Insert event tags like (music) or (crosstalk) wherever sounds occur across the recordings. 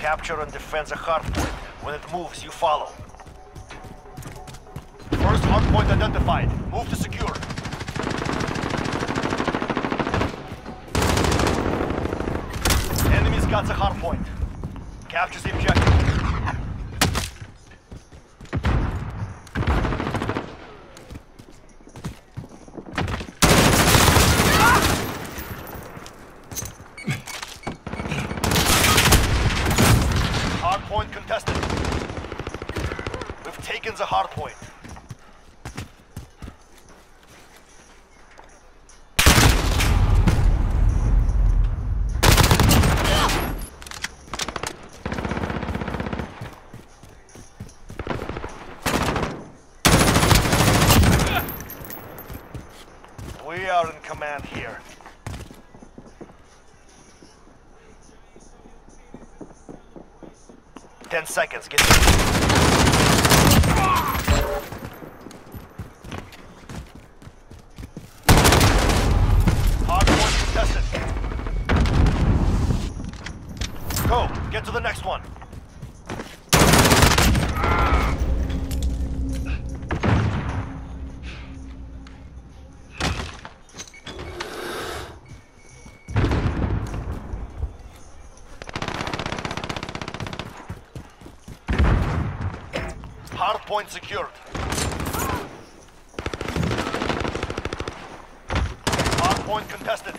Capture and defend the hard point. When it moves, you follow. First hard point identified. Move to secure. Enemy's got the hard point. Capture the objective. Hard point contested. We've hard point. We are in command here. Ten seconds. Get. Hard point contested. Go. Get to the next one. Hard point secured. Hard point contested.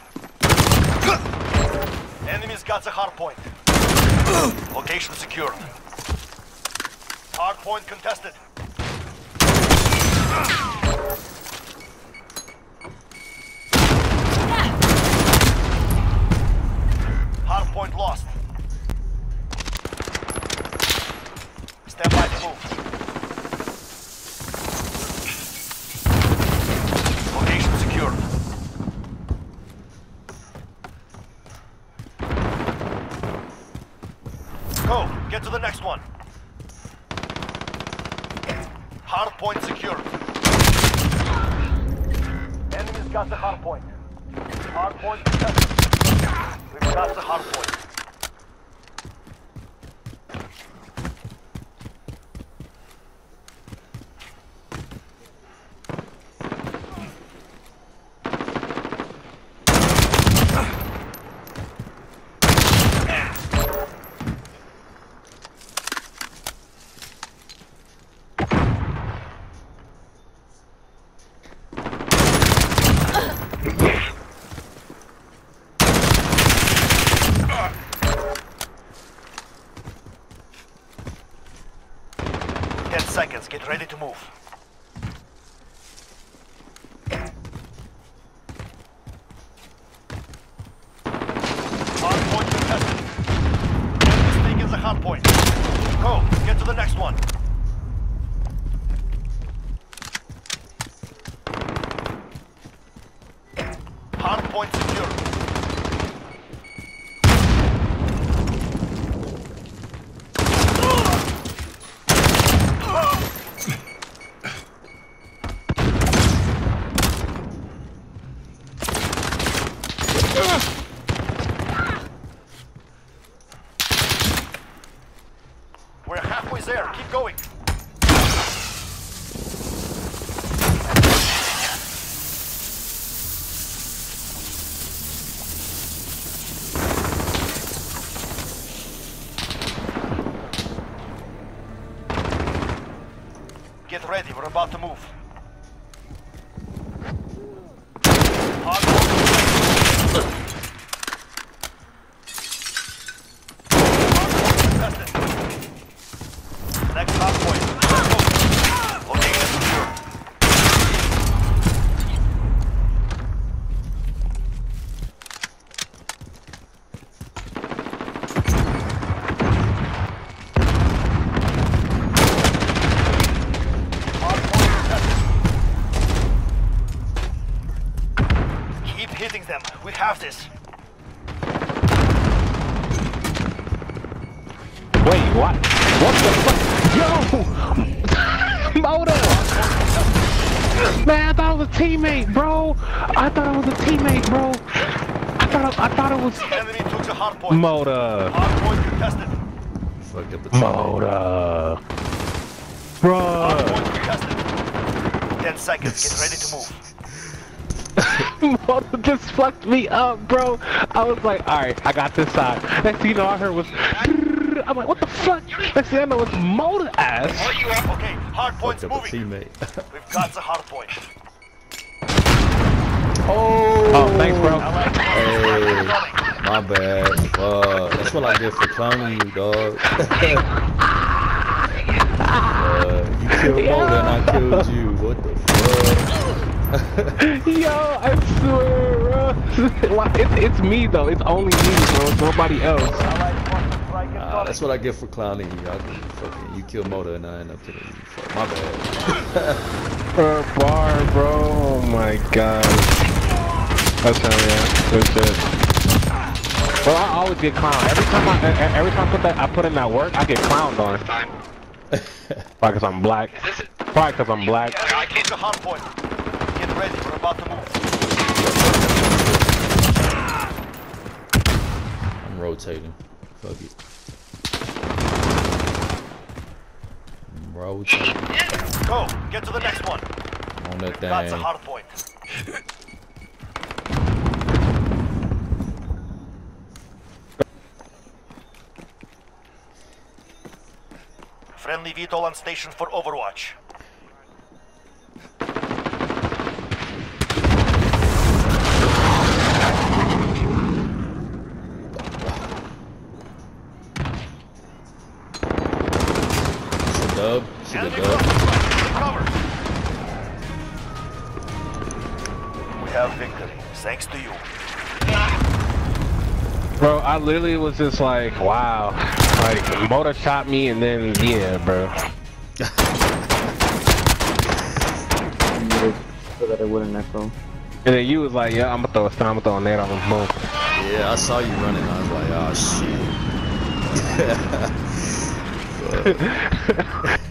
Enemies got the hard point. Location secured. Hard point contested. Hard point lost. Stand by to move. Get to the next one. Hard point secure. Enemy's got the hard point. Hard point. We've got the hard point. Seconds. Get ready to move. Hard point contested. Enemy's taking the hard point. Go. Get to the next one. Hard point secured. We're halfway there. Keep going. Get ready. We're about to move. Hard point. Hard point contested. Next hard point. Location secure. Hard point contested. Keep hitting them. We have this. Wait, what? What the fuck? Yo! (laughs) Moto! Man, I thought I was a teammate, bro! I thought I was a teammate, bro! I thought I, thought it was Enemy took the hard point. Moda. Hard point contested. Fuck up the teammate. Moda. Hard Bruh. point contested. Ten seconds. Get ready to move. (laughs) Moda just fucked me up, bro. I was like, alright, I got this side. Next thing you know, I heard was. (laughs) I'm like, what the fuck? Next thing I know, it's Moda ass. Okay, hard point's Fuck up the moving. teammate. (laughs) We've got the hard point. oh! Oh, thanks, bro. Allied Hey, my bad. Fuck. That's what I get for clowning you, dog. uh, you killed Moda and I killed you. What the fuck? Yo, I swear, bro. (laughs) Why- it's, it's me, though. It's only me, bro. It's nobody else. Allied forces strike Nah, incoming. that's what I get for clowning you. I can fucking you kill Moda and I end up killing you. Fuck, my bad. (laughs) Per bar, bro. Oh my god. That's hell yeah. Good shit. Well, I always get clowned. Every time I, every time I put that, I put in that work, I get clowned on. Probably cause I'm black. Probably cause I'm black. Enemy took the hard point. Get ready. We're about to move. I'm rotating. Fuck it. I'm rotating Go. Get to the next one. on that That's a hard point. Friendly VTOL on station for Overwatch. Have victory, thanks to you. Bro, I literally was just like, wow. Like, Moda shot me and then, yeah, bro. so that it wouldn't echo. And then you was like, yeah, I'm gonna throw a stun, I'm gonna throw a net on him. Boom. Yeah, I saw you running. I was like, oh shit. Fuck. (laughs) (laughs)